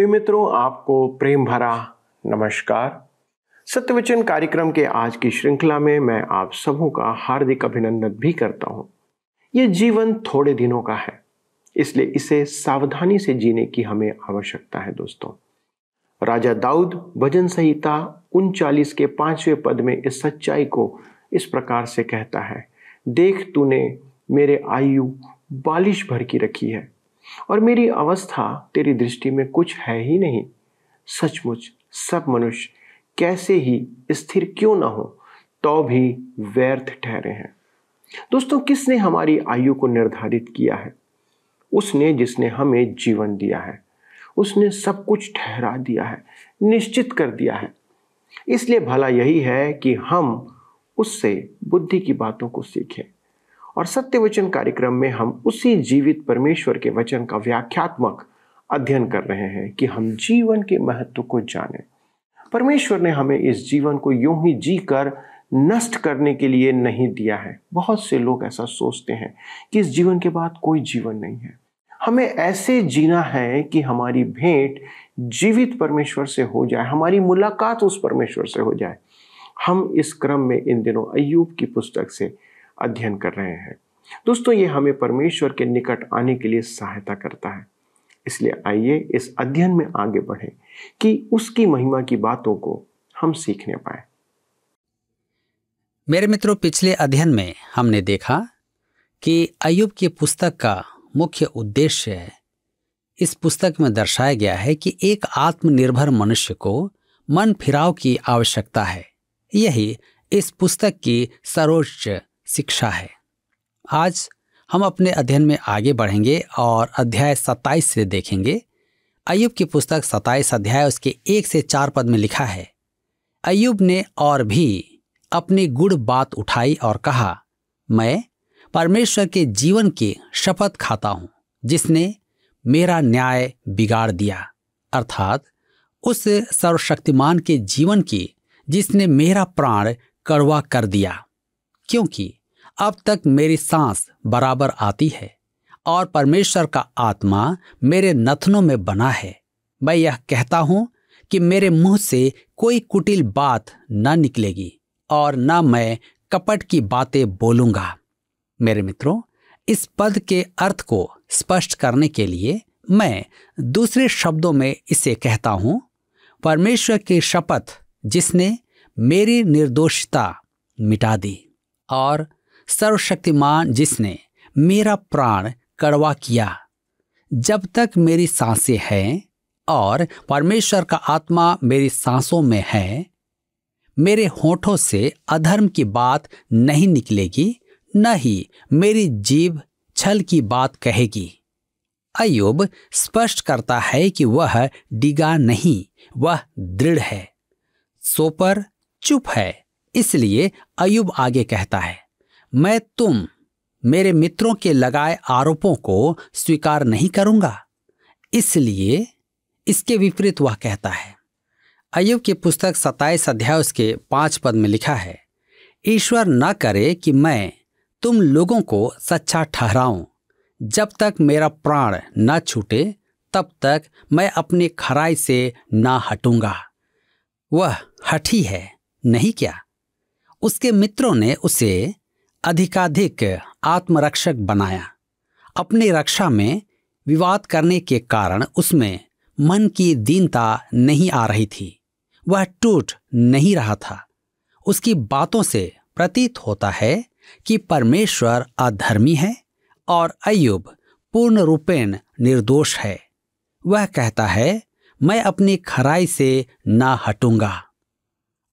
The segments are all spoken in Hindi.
प्रिय मित्रों, आपको प्रेम भरा नमस्कार। सत्यवचन कार्यक्रम के आज की श्रृंखला में मैं आप सबों का हार्दिक अभिनंदन भी करता हूँ। यह जीवन थोड़े दिनों का है, इसलिए इसे सावधानी से जीने की हमें आवश्यकता है दोस्तों। राजा दाऊद भजन संहिता उनचालीस के पाँचवें पद में इस सच्चाई को इस प्रकार से कहता है, देख तूने मेरे आयु बालिश भर की रखी है और मेरी अवस्था तेरी दृष्टि में कुछ है ही नहीं। सचमुच, सब मनुष्य कैसे ही स्थिर क्यों ना हो तो भी व्यर्थ ठहरे हैं। दोस्तों, किसने हमारी आयु को निर्धारित किया है? उसने जिसने हमें जीवन दिया है। उसने सब कुछ ठहरा दिया है, निश्चित कर दिया है। इसलिए भला यही है कि हम उससे बुद्धि की बातों को सीखें। और सत्य वचन कार्यक्रम में हम उसी जीवित परमेश्वर के वचन का व्याख्यात्मक अध्ययन कर रहे हैं कि हम जीवन के महत्व को जानें। परमेश्वर ने हमें इस जीवन को यूँ ही जी कर नष्ट करने के लिए नहीं दिया है। बहुत से लोग ऐसा सोचते हैं कि इस जीवन के बाद कोई जीवन नहीं है। हमें ऐसे जीना है कि हमारी भेंट जीवित परमेश्वर से हो जाए, हमारी मुलाकात उस परमेश्वर से हो जाए। हम इस क्रम में इन दिनों अयूब की पुस्तक से अध्ययन कर रहे हैं। दोस्तों, ये हमें परमेश्वर के निकट आने के लिए सहायता करता है। इसलिए आइए इस अध्ययन में आगे बढ़े कि उसकी महिमा की बातों को हम सीखने पाए। मेरे मित्रों, पिछले अध्ययन में हमने देखा कि अयुब की पुस्तक का मुख्य उद्देश्य है इस पुस्तक में दर्शाया गया है कि एक आत्मनिर्भर मनुष्य को मन फिराव की आवश्यकता है। यही इस पुस्तक की सर्वोच्च शिक्षा है। आज हम अपने अध्ययन में आगे बढ़ेंगे और अध्याय 27 से देखेंगे। अयुब की पुस्तक 27 अध्याय उसके एक से चार पद में लिखा है अयुब ने और भी अपनी गुड़ बात उठाई और कहा, मैं परमेश्वर के जीवन की शपथ खाता हूँ, जिसने मेरा न्याय बिगाड़ दिया। अर्थात उस सर्वशक्तिमान के जीवन की जिसने मेरा प्राण कड़वा कर दिया। क्योंकि अब तक मेरी सांस बराबर आती है और परमेश्वर का आत्मा मेरे नथनों में बना है। मैं यह कहता हूँ कि मेरे मुँह से कोई कुटिल बात न निकलेगी और न मैं कपट की बातें बोलूँगा। मेरे मित्रों, इस पद के अर्थ को स्पष्ट करने के लिए मैं दूसरे शब्दों में इसे कहता हूँ। परमेश्वर की शपथ जिसने मेरी निर्दोषता मिटा दी और सर्वशक्तिमान जिसने मेरा प्राण कड़वा किया। जब तक मेरी साँसें हैं और परमेश्वर का आत्मा मेरी सांसों में है, मेरे होठों से अधर्म की बात नहीं निकलेगी, न ही मेरी जीव छल की बात कहेगी। अयुब स्पष्ट करता है कि वह डिगा नहीं, वह दृढ़ है सोपर चुप है, इसलिए अयुब आगे कहता है। मैं तुम, मेरे मित्रों के लगाए आरोपों को स्वीकार नहीं करूँगा। इसलिए इसके विपरीत वह कहता है। अयुब की पुस्तक सताइस अध्याय उसके पाँच पद में लिखा है, ईश्वर न करे कि मैं तुम लोगों को सच्चा ठहराऊं। जब तक मेरा प्राण न छूटे, तब तक मैं अपनी खराई से ना हटूँगा। वह हठी है, नहीं क्या? उसके मित्रों ने उसे अधिकाधिक आत्मरक्षक बनाया। अपनी रक्षा में विवाद करने के कारण उसमें मन की दीनता नहीं आ रही थी। वह टूट नहीं रहा था। उसकी बातों से प्रतीत होता है कि परमेश्वर अधर्मी है और अयुब पूर्ण रूपेण निर्दोष है। वह कहता है, मैं अपनी खराई से ना हटूँगा।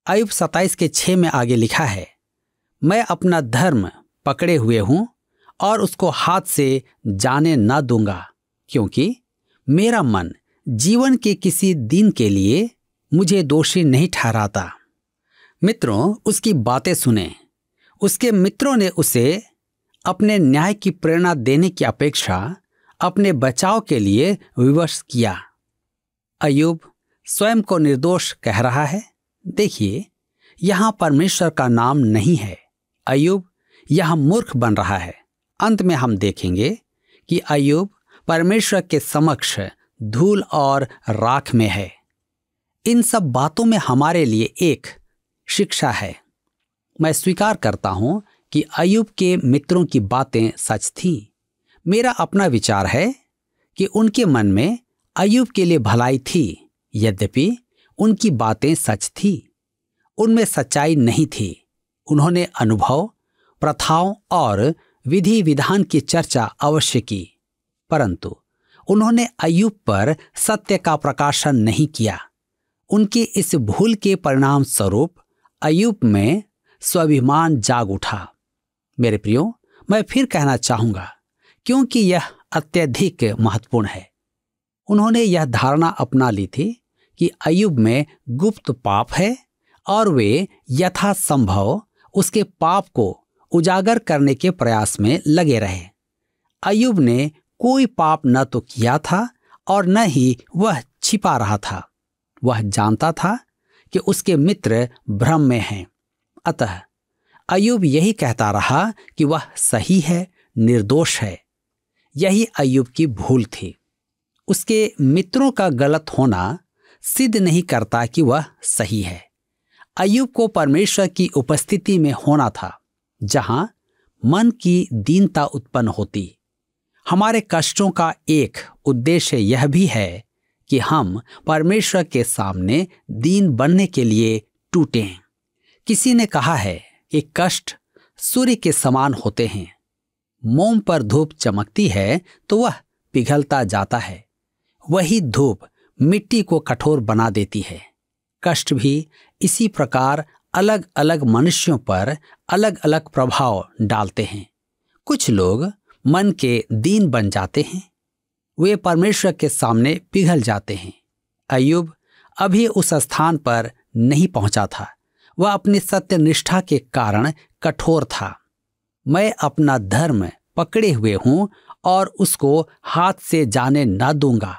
अयुब सताइस के छह में आगे लिखा है मैं अपना धर्म पकड़े हुए हूँ और उसको हाथ से जाने न दूँगा, क्योंकि मेरा मन जीवन के किसी दिन के लिए मुझे दोषी नहीं ठहराता। मित्रों, उसकी बातें सुने। उसके मित्रों ने उसे अपने न्याय की प्रेरणा देने की अपेक्षा अपने बचाव के लिए विवश किया। अयुब स्वयं को निर्दोष कह रहा है, देखिए, यहाँ परमेश्वर का नाम नहीं है। अयुब यह मूर्ख बन रहा है। अंत में हम देखेंगे कि अयुब परमेश्वर के समक्ष धूल और राख में है। इन सब बातों में हमारे लिए एक शिक्षा है। मैं स्वीकार करता हूँ कि अयुब के मित्रों की बातें सच थी। मेरा अपना विचार है कि उनके मन में अयुब के लिए भलाई थी, यद्यपि उनकी बातें सच थी। उनमें सच्चाई नहीं थी। उन्होंने अनुभव, प्रथाओं और विधि विधान की चर्चा अवश्य की, परंतु उन्होंने अयुब पर सत्य का प्रकाशन नहीं किया। उनकी इस भूल के परिणाम स्वरूप अयुब में स्वाभिमान जाग उठा। मेरे प्रियो, मैं फिर कहना चाहूँगा, क्योंकि यह अत्यधिक महत्वपूर्ण है। उन्होंने यह धारणा अपना ली थी कि अयुब में गुप्त पाप है और वे यथासंभव उसके पाप को उजागर करने के प्रयास में लगे रहे। अयुब ने कोई पाप न तो किया था और न ही वह छिपा रहा था। वह जानता था कि उसके मित्र भ्रम में हैं। अतः अयुब यही कहता रहा कि वह सही है, निर्दोष है। यही अयुब की भूल थी। उसके मित्रों का गलत होना सिद्ध नहीं करता कि वह सही है। अयुब को परमेश्वर की उपस्थिति में होना था, जहाँ मन की दीनता उत्पन्न होती। हमारे कष्टों का एक उद्देश्य यह भी है कि हम परमेश्वर के सामने दीन बनने के लिए टूटे। किसी ने कहा है कि कष्ट सूर्य के समान होते हैं। मोम पर धूप चमकती है तो वह पिघलता जाता है। वही धूप मिट्टी को कठोर बना देती है। कष्ट भी इसी प्रकार अलग अलग मनुष्यों पर अलग अलग प्रभाव डालते हैं। कुछ लोग मन के दीन बन जाते हैं। वे परमेश्वर के सामने पिघल जाते हैं। अयुब अभी उस स्थान पर नहीं पहुँचा था। वह अपनी सत्य निष्ठा के कारण कठोर था। मैं अपना धर्म पकड़े हुए हूँ और उसको हाथ से जाने न दूँगा,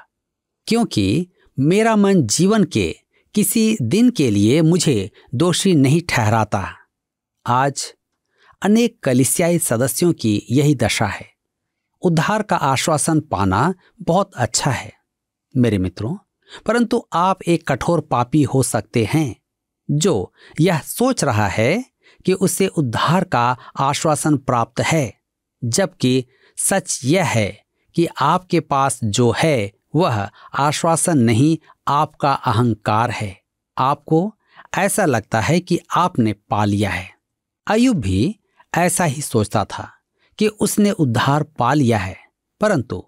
क्योंकि मेरा मन जीवन के किसी दिन के लिए मुझे दोषी नहीं ठहराता। आज अनेक कलिसियाई सदस्यों की यही दशा है। उद्धार का आश्वासन पाना बहुत अच्छा है, मेरे मित्रों। परंतु आप एक कठोर पापी हो सकते हैं, जो यह सोच रहा है कि उसे उद्धार का आश्वासन प्राप्त है, जबकि सच यह है कि आपके पास जो है वह आश्वासन नहीं, आपका अहंकार है। आपको ऐसा लगता है कि आपने पा लिया है। अयुब भी ऐसा ही सोचता था कि उसने उद्धार पा लिया है, परंतु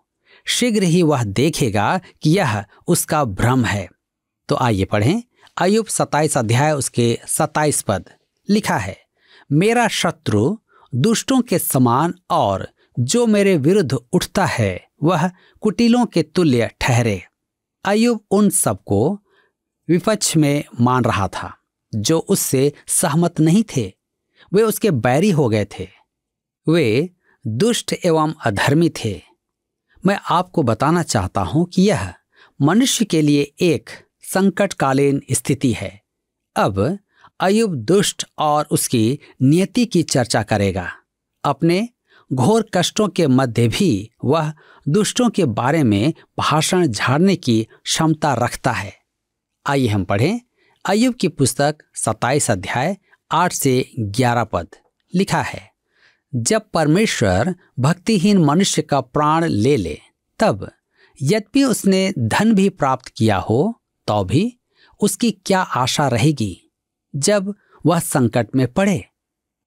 शीघ्र ही वह देखेगा कि यह उसका भ्रम है। तो आइए पढ़ें अयुब सताइस अध्याय उसके सताइस पद। लिखा है, मेरा शत्रु दुष्टों के समान और जो मेरे विरुद्ध उठता है, वह कुटिलों के तुल्य ठहरे। अयुब उन सबको विपक्ष में मान रहा था, जो उससे सहमत नहीं थे। वे उसके बैरी हो गए थे। वे दुष्ट एवं अधर्मी थे। मैं आपको बताना चाहता हूँ कि यह मनुष्य के लिए एक संकटकालीन स्थिति है। अब अयुब दुष्ट और उसकी नियति की चर्चा करेगा। अपने घोर कष्टों के मध्य भी वह दुष्टों के बारे में भाषण झाड़ने की क्षमता रखता है। आइए हम पढ़ें अयुब की पुस्तक 27 अध्याय आठ से 11 पद। लिखा है, जब परमेश्वर भक्तिहीन मनुष्य का प्राण ले ले, तब यद्यपि उसने धन भी प्राप्त किया हो तो भी उसकी क्या आशा रहेगी? जब वह संकट में पड़े,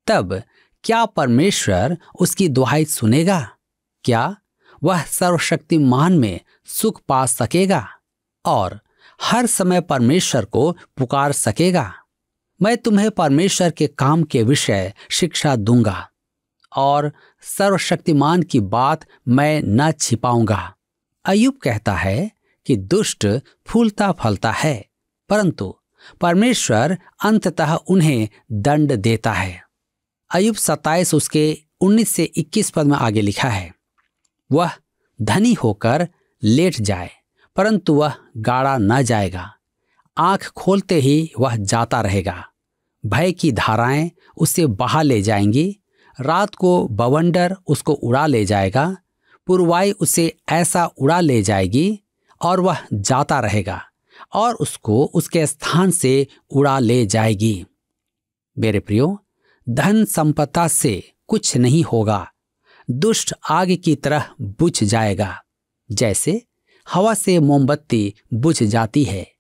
तब क्या परमेश्वर उसकी दुहाई सुनेगा? क्या वह सर्वशक्तिमान में सुख पा सकेगा? और हर समय परमेश्वर को पुकार सकेगा? मैं तुम्हें परमेश्वर के काम के विषय शिक्षा दूँगा, और सर्वशक्तिमान की बात मैं न छिपाऊँगा। अयुब कहता है कि दुष्ट फूलता फलता है, परंतु परमेश्वर अंततः उन्हें दंड देता है। अयुब सत्ताईस उसके 19 से 21 पद में आगे लिखा है। वह धनी होकर लेट जाए, परंतु वह गाड़ा न जाएगा। आँख खोलते ही वह जाता रहेगा। भय की धाराएँ उसे बहा ले जाएँगी। रात को बवंडर उसको उड़ा ले जाएगा। पुरवाई उसे ऐसा उड़ा ले जाएगी और वह जाता रहेगा और उसको उसके स्थान से उड़ा ले जाएगी। मेरे प्रियो धन संपत्ता से कुछ नहीं होगा। दुष्ट आग की तरह बुझ जाएगा। जैसे हवा से मोमबत्ती बुझ जाती है।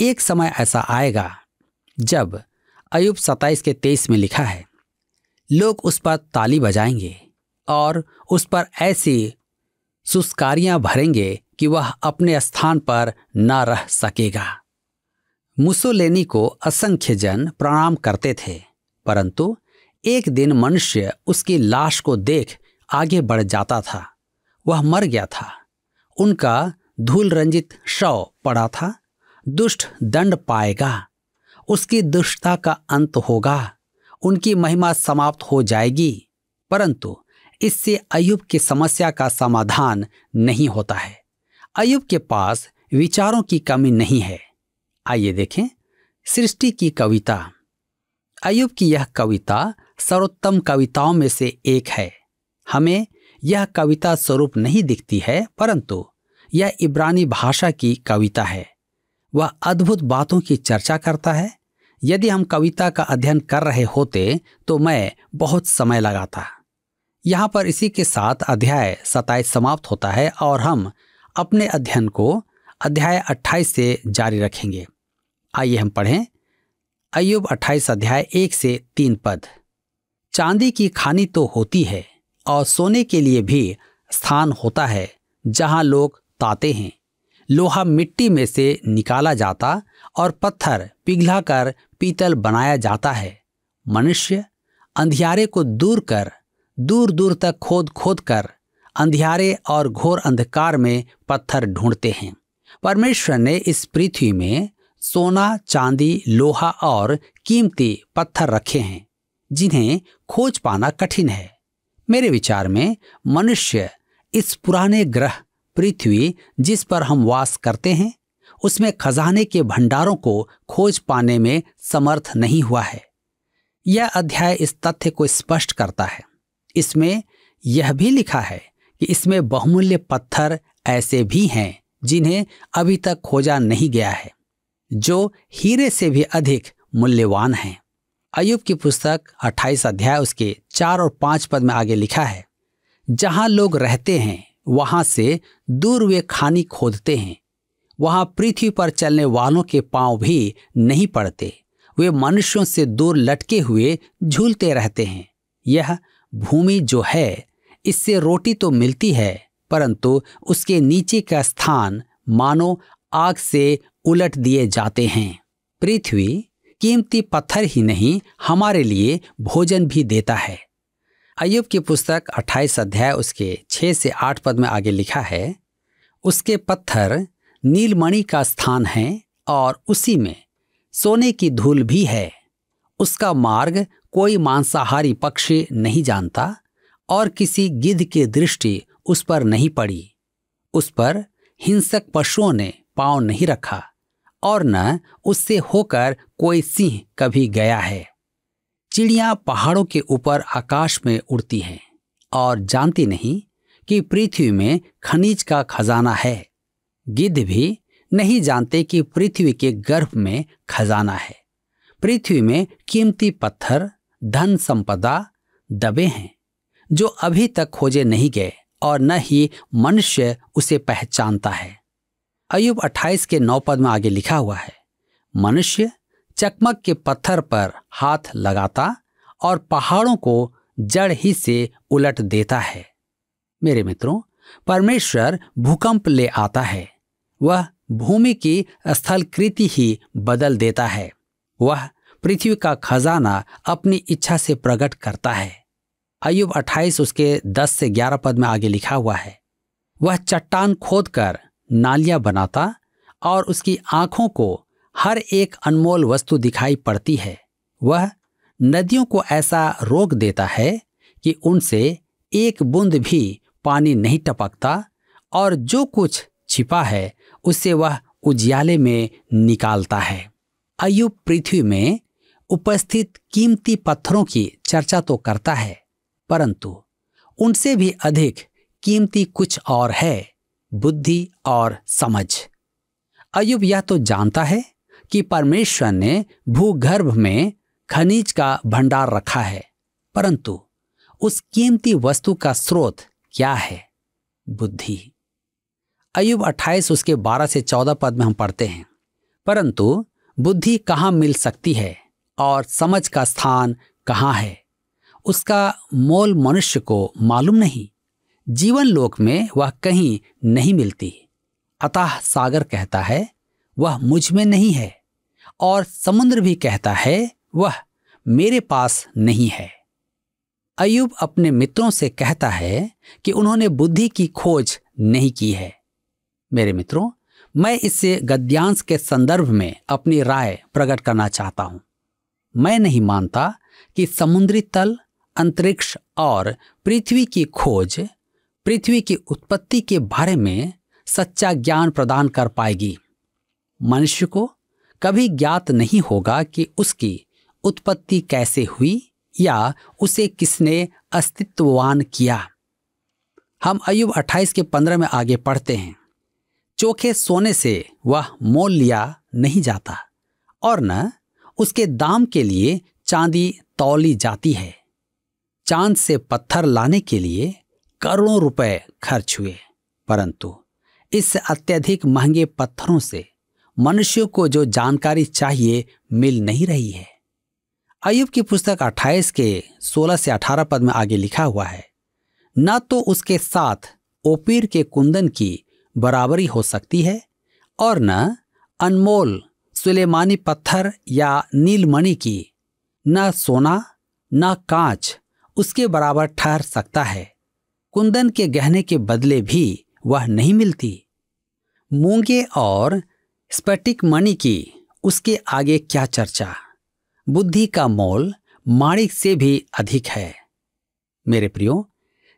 एक समय ऐसा आएगा, जब अयुब सताइस के तेईस में लिखा है, लोग उस पर ताली बजाएँगे और उस पर ऐसी सुस्कारियाँ भरेंगे कि वह अपने स्थान पर न रह सकेगा। मुसोलेनी को असंख्य जन प्रणाम करते थे। परंतु एक दिन मनुष्य उसकी लाश को देख आगे बढ़ जाता था। वह मर गया था। उनका धूल रंजित शव पड़ा था। दुष्ट दंड पाएगा। उसकी दुष्टता का अंत होगा। उनकी महिमा समाप्त हो जाएगी। परंतु इससे अयुब की समस्या का समाधान नहीं होता है। अयुब के पास विचारों की कमी नहीं है। आइए देखें सृष्टि की कविता। अयुब की यह कविता सर्वोत्तम कविताओं में से एक है। हमें यह कविता स्वरूप नहीं दिखती है, परंतु यह इब्रानी भाषा की कविता है। वह अद्भुत बातों की चर्चा करता है। यदि हम कविता का अध्ययन कर रहे होते तो मैं बहुत समय लगाता। यहाँ पर इसी के साथ अध्याय सताइस समाप्त होता है और हम अपने अध्ययन को अध्याय 28 से जारी रखेंगे। आइए हम पढ़ें। अयुब 28 अध्याय एक से तीन पद। चांदी की खानी तो होती है और सोने के लिए भी स्थान होता है जहाँ लोग ताते हैं। लोहा मिट्टी में से निकाला जाता और पत्थर पिघलाकर पीतल बनाया जाता है। मनुष्य अंधियारे को दूर कर दूर दूर तक खोद खोद कर अंधियारे और घोर अंधकार में पत्थर ढूंढते हैं। परमेश्वर ने इस पृथ्वी में सोना, चांदी, लोहा और कीमती पत्थर रखे हैं, जिन्हें खोज पाना कठिन है। मेरे विचार में मनुष्य इस पुराने ग्रह, पृथ्वी जिस पर हम वास करते हैं, उसमें खजाने के भंडारों को खोज पाने में समर्थ नहीं हुआ है। यह अध्याय इस तथ्य को स्पष्ट करता है। इसमें यह भी लिखा है कि इसमें बहुमूल्य पत्थर ऐसे भी हैं जिन्हें अभी तक खोजा नहीं गया है। जो हीरे से भी अधिक मूल्यवान हैं। अयुब की पुस्तक 28 अध्याय उसके चार और पाँच पद में आगे लिखा है, जहाँ लोग रहते हैं, वहाँ से दूर वे खानी खोदते हैं। वहाँ पृथ्वी पर चलने वालों के पाँव भी नहीं पड़ते। वे मनुष्यों से दूर लटके हुए झूलते रहते हैं। यह भूमि जो है, इससे रोटी तो मिलती है, परंतु उसके नीचे का स्थान मानो आग से उलट दिए जाते हैं। पृथ्वी कीमती पत्थर ही नहीं, हमारे लिए भोजन भी देता है। अयुब की पुस्तक 28 अध्याय उसके 6 से 8 पद में आगे लिखा है, उसके पत्थर नीलमणि का स्थान है और उसी में सोने की धूल भी है। उसका मार्ग कोई मांसाहारी पक्षी नहीं जानता और किसी गिद्ध की दृष्टि उस पर नहीं पड़ी। उस पर हिंसक पशुओं ने पाँव नहीं रखा और न उससे होकर कोई सिंह कभी गया है। चिड़िया पहाड़ों के ऊपर आकाश में उड़ती हैं और जानती नहीं कि पृथ्वी में खनिज का खजाना है। गिद्ध भी नहीं जानते कि पृथ्वी के गर्भ में खजाना है। पृथ्वी में कीमती पत्थर, धन संपदा दबे हैं, जो अभी तक खोजे नहीं गए और न ही मनुष्य उसे पहचानता है। अयुब 28 के नौ पद में आगे लिखा हुआ है, मनुष्य चकमक के पत्थर पर हाथ लगाता और पहाड़ों को जड़ ही से उलट देता है। मेरे मित्रों, परमेश्वर भूकंप ले आता है। वह भूमि की स्थलकृति ही बदल देता है। वह पृथ्वी का खजाना अपनी इच्छा से प्रकट करता है। अयुब 28 उसके 10 से 11 पद में आगे लिखा हुआ है, वह चट्टान खोद कर नालियाँ बनाता और उसकी आँखों को हर एक अनमोल वस्तु दिखाई पड़ती है। वह नदियों को ऐसा रोक देता है कि उनसे एक बूंद भी पानी नहीं टपकता और जो कुछ छिपा है उसे वह उजियाले में निकालता है। अयुब पृथ्वी में उपस्थित कीमती पत्थरों की चर्चा तो करता है, परंतु उनसे भी अधिक कीमती कुछ और है। बुद्धि और समझ। अयुब यह तो जानता है कि परमेश्वर ने भूगर्भ में खनिज का भंडार रखा है, परंतु उस कीमती वस्तु का स्रोत क्या है? बुद्धि। अयुब 28 उसके 12 से 14 पद में हम पढ़ते हैं, परंतु बुद्धि कहाँ मिल सकती है और समझ का स्थान कहाँ है? उसका मोल मनुष्य को मालूम नहीं। जीवन लोक में वह कहीं नहीं मिलती। अतः सागर कहता है, वह मुझमें नहीं है, और समुद्र भी कहता है, वह मेरे पास नहीं है। अयुब अपने मित्रों से कहता है कि उन्होंने बुद्धि की खोज नहीं की है। मेरे मित्रों, मैं इससे गद्यांश के संदर्भ में अपनी राय प्रकट करना चाहता हूँ। मैं नहीं मानता कि समुद्री तल, अंतरिक्ष और पृथ्वी की खोज पृथ्वी की उत्पत्ति के बारे में सच्चा ज्ञान प्रदान कर पाएगी। मनुष्य को कभी ज्ञात नहीं होगा कि उसकी उत्पत्ति कैसे हुई या उसे किसने अस्तित्ववान किया। हम अयुब 28 के 15 में आगे पढ़ते हैं। चोखे सोने से वह मोल लिया नहीं जाता और न उसके दाम के लिए चांदी तौली जाती है। चाँद से पत्थर लाने के लिए करोड़ों रुपए खर्च हुए। परंतु इस अत्यधिक महँगे पत्थरों से मनुष्यों को जो जानकारी चाहिए मिल नहीं रही है। अयुब की पुस्तक 28 के 16 से 18 पद में आगे लिखा हुआ है, न तो उसके साथ ओपीर के कुंदन की बराबरी हो सकती है, और न अनमोल सुलेमानी पत्थर या नीलमणि की, न सोना, न कांच उसके बराबर ठहर सकता है। कुंदन के गहने के बदले भी वह नहीं मिलती। मूँगे और स्पटिक मणि की उसके आगे क्या चर्चा? बुद्धि का मोल माणिक से भी अधिक है। मेरे प्रियो,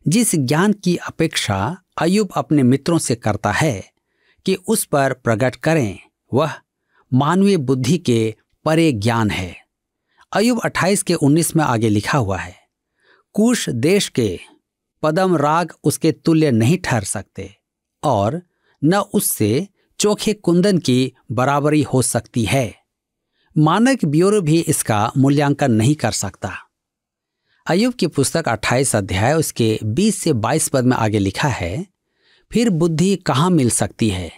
जिस ज्ञान की अपेक्षा अयुब अपने मित्रों से करता है कि उस पर प्रकट करें, वह मानवीय बुद्धि के परे ज्ञान है। अयुब 28 के 19 में आगे लिखा हुआ है, कुश देश के पदम राग उसके तुल्य नहीं ठहर सकते और न उससे चोखे कुंदन की बराबरी हो सकती है। मानक ब्यूरो भी इसका मूल्यांकन नहीं कर सकता। अयुब की पुस्तक 28 अध्याय उसके 20 से 22 पद में आगे लिखा है, फिर बुद्धि कहाँ मिल सकती है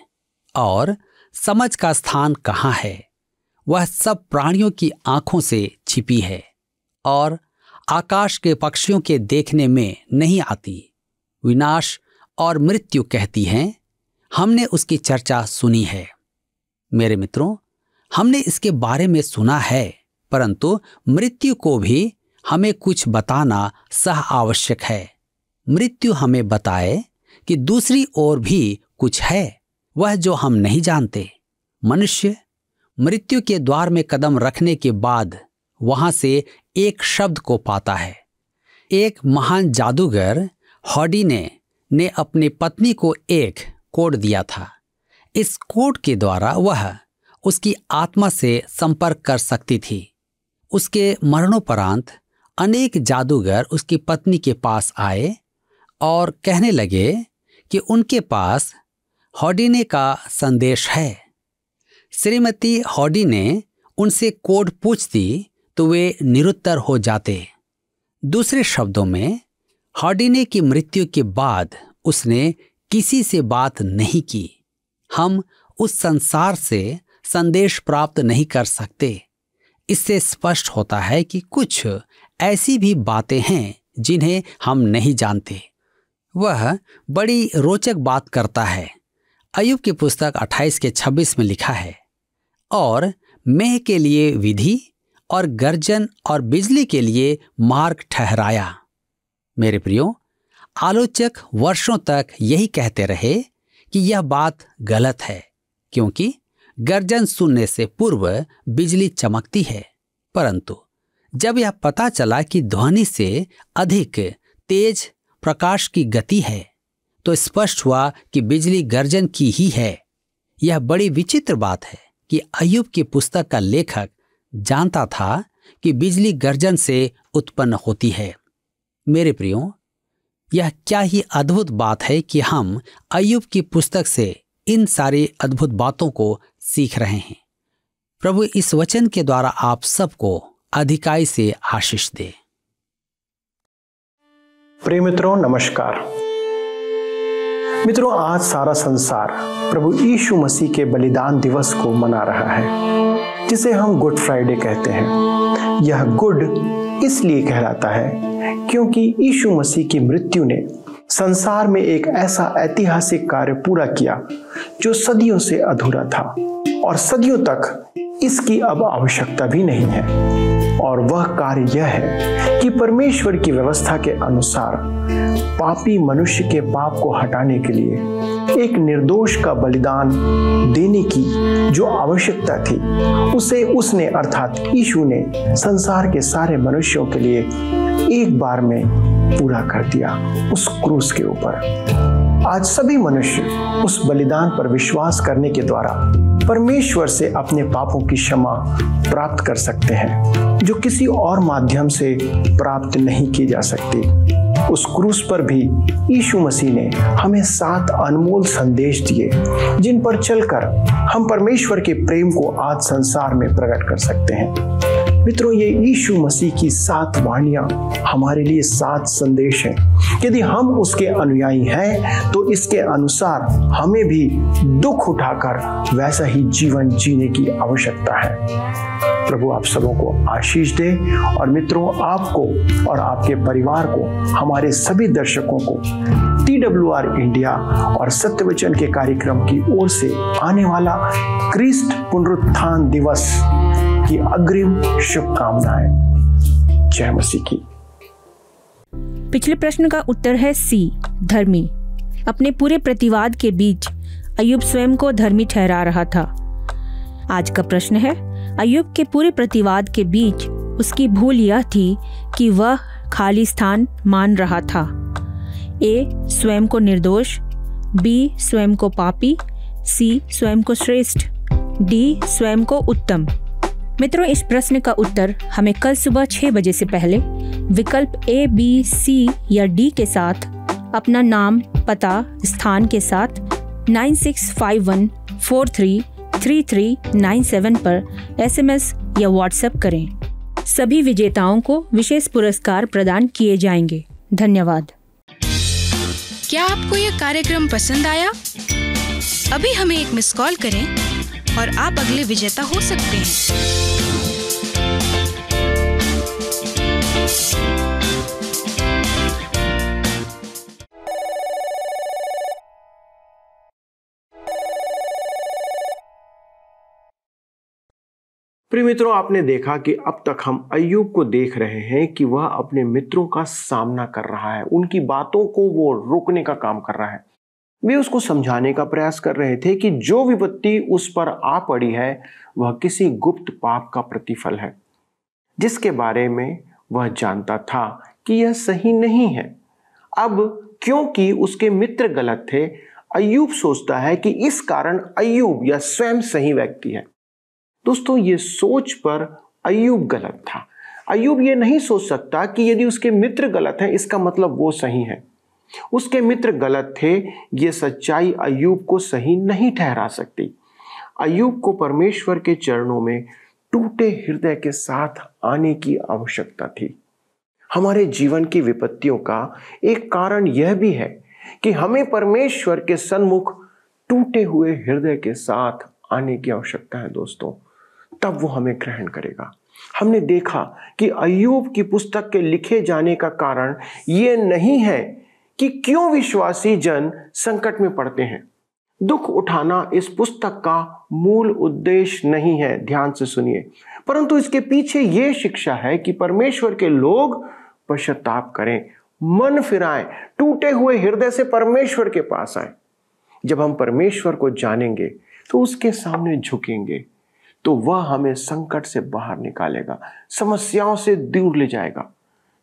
और समझ का स्थान कहाँ है? वह सब प्राणियों की आँखों से छिपी है और आकाश के पक्षियों के देखने में नहीं आती। विनाश और मृत्यु कहती हैं, हमने उसकी चर्चा सुनी है। मेरे मित्रों, हमने इसके बारे में सुना है, परंतु मृत्यु को भी हमें कुछ बताना सह आवश्यक है। मृत्यु हमें बताए कि दूसरी ओर भी कुछ है, वह जो हम नहीं जानते। मनुष्य मृत्यु के द्वार में कदम रखने के बाद वहाँ से एक शब्द को पाता है। एक महान जादूगर हॉडी ने ने अपनी पत्नी को एक कोड दिया था। इस कोड के द्वारा वह उसकी आत्मा से संपर्क कर सकती थी। उसके मरणोपरांत अनेक जादूगर उसकी पत्नी के पास आए और कहने लगे कि उनके पास हॉडीने का संदेश है। श्रीमती हॉडी ने उनसे कोड पूछती तो वे निरुत्तर हो जाते। दूसरे शब्दों में, हॉडिने की मृत्यु के बाद उसने किसी से बात नहीं की। हम उस संसार से संदेश प्राप्त नहीं कर सकते। इससे स्पष्ट होता है कि कुछ ऐसी भी बातें हैं जिन्हें हम नहीं जानते। वह बड़ी रोचक बात करता है। अयुब की पुस्तक 28 के 26 में लिखा है, और मेह के लिए विधि और गर्जन और बिजली के लिए मार्ग ठहराया। मेरे प्रियो, आलोचक वर्षों तक यही कहते रहे कि यह बात गलत है, क्योंकि गर्जन सुनने से पूर्व बिजली चमकती है। परंतु जब यह पता चला कि ध्वनि से अधिक तेज प्रकाश की गति है तो स्पष्ट हुआ कि बिजली गर्जन की ही है। यह बड़ी विचित्र बात है कि अयुब की पुस्तक का लेखक जानता था कि बिजली गर्जन से उत्पन्न होती है। मेरे प्रियो, यह क्या ही अद्भुत बात है कि हम अयुब की पुस्तक से इन सारी अद्भुत बातों को सीख रहे हैं। प्रभु इस वचन के द्वारा आप सबको अधिकाई से आशीष दे। प्रिय मित्रों, नमस्कार। मित्रों, आज सारा संसार प्रभु यीशु मसीह के बलिदान दिवस को मना रहा है। जिसे हम गुड फ्राइडे कहते हैं। यह गुड इसलिए कहलाता है क्योंकि यीशु मसीह की मृत्यु ने संसार में एक ऐसा ऐतिहासिक कार्य पूरा किया, जो सदियों से अधूरा था और सदियों तक इसकी अब आवश्यकता भी नहीं है। और वह कार्य यह है कि परमेश्वर की व्यवस्था के अनुसार पापी मनुष्य के पाप को हटाने के लिए एक निर्दोष का बलिदान देने की जो आवश्यकता थी, उसे उसने अर्थात यीशु ने संसार के सारे मनुष्यों के लिए एक बार में पूरा कर दिया उस क्रूस के ऊपर। आज सभी मनुष्य उस बलिदान पर विश्वास करने के द्वारा परमेश्वर से अपने पापों की क्षमा प्राप्त कर सकते हैं, जो किसी और माध्यम से प्राप्त नहीं की जा सकती। उस क्रूस पर भी यीशु मसीह ने हमें सात अनमोल संदेश दिए, जिन पर चलकर हम परमेश्वर के प्रेम को आज संसार में प्रकट कर सकते हैं। मित्रों, ये यीशु मसीह की सात वाणियाँ हमारे लिए सात संदेश हैं। यदि हम उसके अनुयायी हैं तो इसके अनुसार हमें भी दुख उठाकर वैसा ही जीवन जीने की आवश्यकता है। प्रभु आप सबों को आशीष दे और मित्रों, आपको और आपके परिवार को, हमारे सभी दर्शकों को टी डब्ल्यू आर इंडिया और सत्यवचन के कार्यक्रम की ओर से आने वाला क्रिस्ट पुनरुत्थान दिवस की अग्रिम शुभकामनाएँ। जय मसीह की। पिछले प्रश्न का उत्तर है सी, धर्मी। अपने पूरे प्रतिवाद के बीच अयुब स्वयं को धर्मी ठहरा रहा था। आज का प्रश्न है अयुब के पूरे प्रतिवाद के बीच उसकी भूल यह थी कि वह खाली स्थान मान रहा था। ए, स्वयं को निर्दोष, बी, स्वयं को पापी, सी, स्वयं को श्रेष्ठ, डी, स्वयं को उत्तम। मित्रों, इस प्रश्न का उत्तर हमें कल सुबह छह बजे से पहले विकल्प ए, बी, सी या डी के साथ, अपना नाम, पता, स्थान के साथ, nine six five one four three three three nine seven पर एसएमएस या व्हाट्सएप करें। सभी विजेताओं को विशेष पुरस्कार प्रदान किए जाएँगे। धन्यवाद। क्या आपको यह कार्यक्रम पसंद आया? अभी हमें एक मिस कॉल करें और आप अगले विजेता हो सकते हैं। प्रिय मित्रों, आपने देखा कि अब तक हम अयुब को देख रहे हैं कि वह अपने मित्रों का सामना कर रहा है। उनकी बातों को वो रोकने का काम कर रहा है। वे उसको समझाने का प्रयास कर रहे थे कि जो विपत्ति उस पर आ पड़ी है, वह किसी गुप्त पाप का प्रतिफल है, जिसके बारे में वह जानता था कि यह सही नहीं है। अब क्योंकि उसके मित्र गलत थे अयूब सोचता है कि इस कारण अयूब या स्वयं सही व्यक्ति है। दोस्तों, ये सोच पर अयूब गलत था। अयूब ये नहीं सोच सकता कि यदि उसके मित्र गलत हैं, इसका मतलब वो सही है। उसके मित्र गलत थे, ये सच्चाई अयूब को सही नहीं ठहरा सकती। अयूब को परमेश्वर के चरणों में टूटे हृदय के साथ आने की आवश्यकता थी। हमारे जीवन की विपत्तियों का एक कारण यह भी है कि हमें परमेश्वर के सन्मुख टूटे हुए हृदय के साथ आने की आवश्यकता है, दोस्तों। तब वो हमें ग्रहण करेगा। हमने देखा कि अयूब की पुस्तक के लिखे जाने का कारण ये नहीं है कि क्यों विश्वासी जन संकट में पड़ते हैं। दुख उठाना इस पुस्तक का मूल उद्देश्य नहीं है, ध्यान से सुनिए। परंतु इसके पीछे यह शिक्षा है कि परमेश्वर के लोग पश्चाताप करें, मन फिराएँ, टूटे हुए हृदय से परमेश्वर के पास आए। जब हम परमेश्वर को जानेंगे तो उसके सामने झुकेंगे। तो वह हमें संकट से बाहर निकालेगा, समस्याओं से दूर ले जाएगा।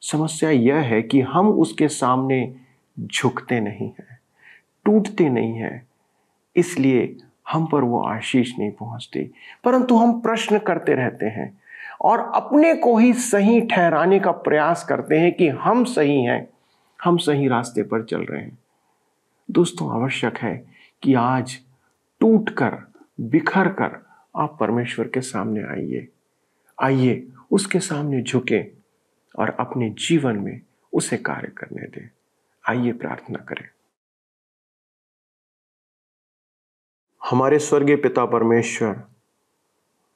समस्या यह है कि हम उसके सामने झुकते नहीं हैं, टूटते नहीं हैं, इसलिए हम पर वो आशीष नहीं पहुँचती। परंतु हम प्रश्न करते रहते हैं और अपने को ही सही ठहराने का प्रयास करते हैं कि हम सही हैं, हम सही रास्ते पर चल रहे हैं। दोस्तों, आवश्यक है कि आज टूट कर बिखर कर आप परमेश्वर के सामने आइए। आइए, उसके सामने झुके और अपने जीवन में उसे कार्य करने दें। आइए प्रार्थना करें। हमारे स्वर्गीय पिता परमेश्वर,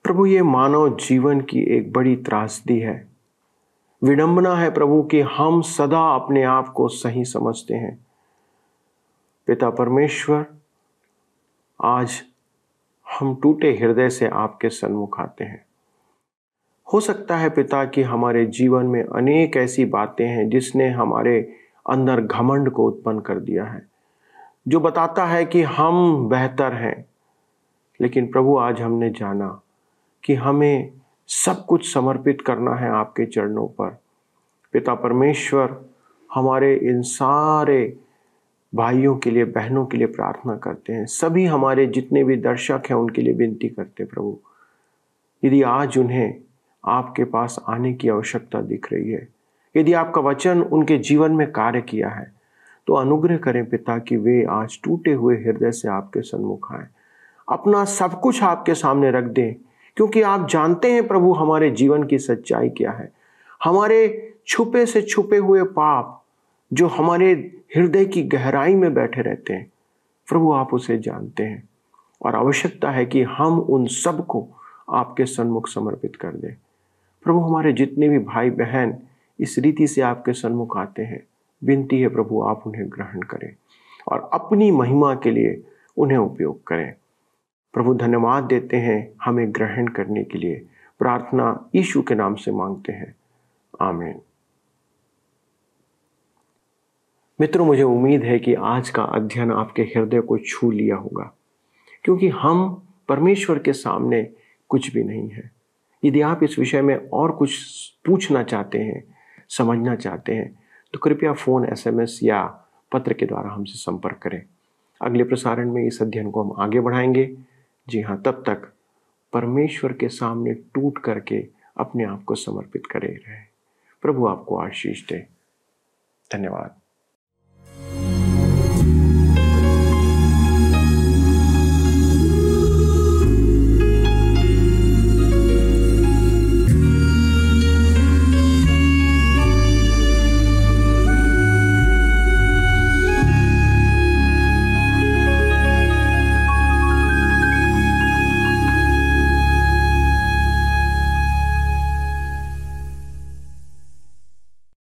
प्रभु, ये मानव जीवन की एक बड़ी त्रासदी है। विडंबना है प्रभु कि हम सदा अपने आप को सही समझते हैं। पिता परमेश्वर, आज हम टूटे हृदय से आपके सन्मुख आते हैं। हो सकता है पिता कि हमारे जीवन में अनेक ऐसी बातें हैं जिसने हमारे अंदर घमंड को उत्पन्न कर दिया है, जो बताता है कि हम बेहतर हैं। लेकिन प्रभु, आज हमने जाना कि हमें सब कुछ समर्पित करना है आपके चरणों पर। पिता परमेश्वर, हमारे इन सारे भाइयों के लिए, बहनों के लिए प्रार्थना करते हैं। सभी हमारे जितने भी दर्शक हैं, उनके लिए विनती करते प्रभु। यदि आज उन्हें आपके पास आने की आवश्यकता दिख रही है, यदि आपका वचन उनके जीवन में कार्य किया है तो अनुग्रह करें पिता कि वे आज टूटे हुए हृदय से आपके सन्मुख आए। अपना सब कुछ आपके सामने रख दें, क्योंकि आप जानते हैं प्रभु हमारे जीवन की सच्चाई क्या है। हमारे छुपे से छुपे हुए पाप, जो हमारे हृदय की गहराई में बैठे रहते हैं। प्रभु, आप उसे जानते हैं और आवश्यकता है कि हम उन सबको आपके सन्मुख समर्पित कर दें। प्रभु, हमारे जितने भी भाई बहन इस रीति से आपके सन्मुख आते हैं। विनती है प्रभु, आप उन्हें ग्रहण करें और अपनी महिमा के लिए उन्हें उपयोग करें। प्रभु, धन्यवाद देते हैं हमें ग्रहण करने के लिए। प्रार्थना यीशु के नाम से मांगते हैं। आमीन। मित्रों, मुझे उम्मीद है कि आज का अध्ययन आपके हृदय को छू लिया होगा, क्योंकि हम परमेश्वर के सामने कुछ भी नहीं है। यदि आप इस विषय में और कुछ पूछना चाहते हैं, समझना चाहते हैं तो कृपया फ़ोन, एसएमएस या पत्र के द्वारा हमसे संपर्क करें। अगले प्रसारण में इस अध्ययन को हम आगे बढ़ाएँगे। जी हाँ तब तक परमेश्वर के सामने टूट करके अपने आप को समर्पित करे रहे। प्रभु आपको आशीष दे। धन्यवाद।